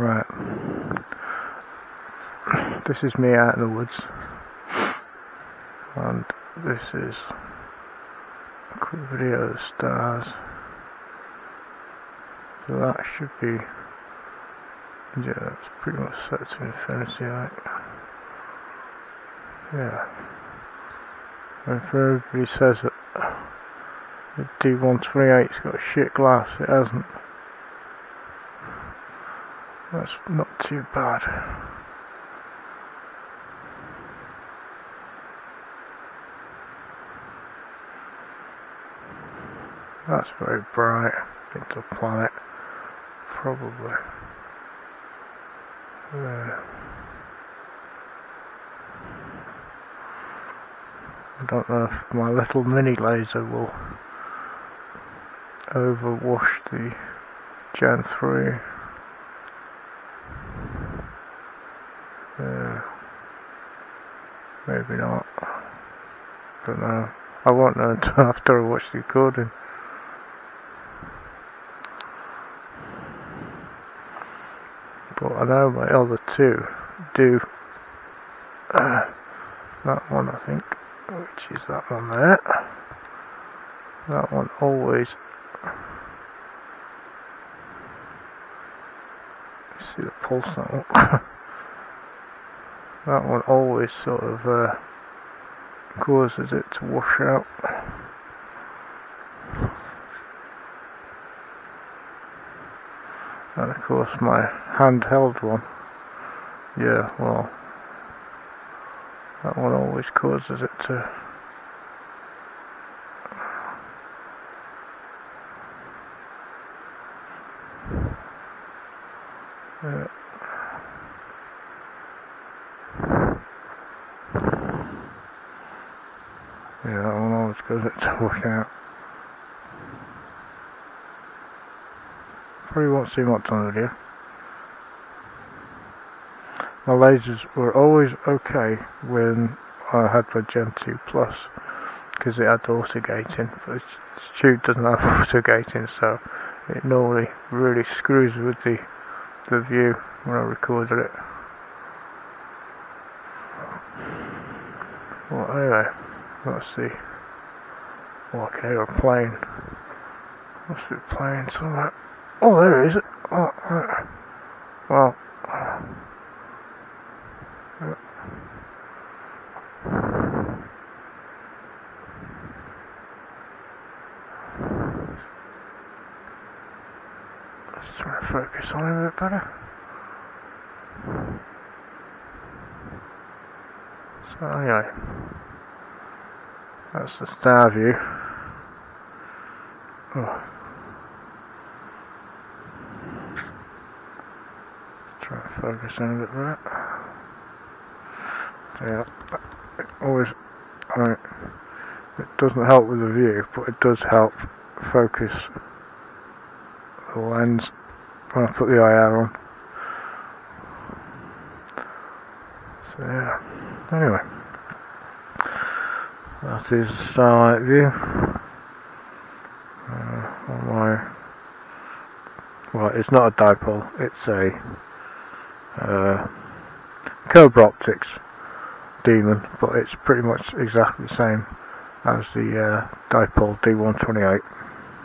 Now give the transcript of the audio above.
Right. This is me out in the woods. And this is a quick video of the stars. So that should be yeah, it's pretty much set to infinity like. Yeah. And if everybody says that the D128's got shit glass, it hasn't. That's not too bad. That's very bright. I think it's a planet. Probably. Yeah. I don't know if my little mini laser will overwash the Gen 3. Maybe not. Don't know. I won't know until after I watch the recording. But I know my other two do. Uh, that one, I think, which is that one there. That one always. See the pulse one. that one always sort of uh, causes it to wash out. And of course my handheld one, yeah, well, that one always causes it to yeah. Causes it to out. Probably won't see much on the video. My lasers were always okay when I had my Gen 2 Plus because it had auto gating, but the tube doesn't have auto gating, so it normally really screws with the the view when I recorded it. Well, anyway, let's see. Oh, out hear a plane. Be a plane somewhere. Oh, there it is. Oh, right. Well. Let's try to focus on it a bit better. So anyway, that's the star view. Oh. Try to focus in a bit better. Yeah, always, I mean, it doesn't help with the view, but it does help focus the lens when I put the IR on. So yeah, anyway, that is the starlight view. Uh, on my, well, it's not a Dipol, it's a uh, Cobra Optics Demon, but it's pretty much exactly the same as the uh, Dipol D128.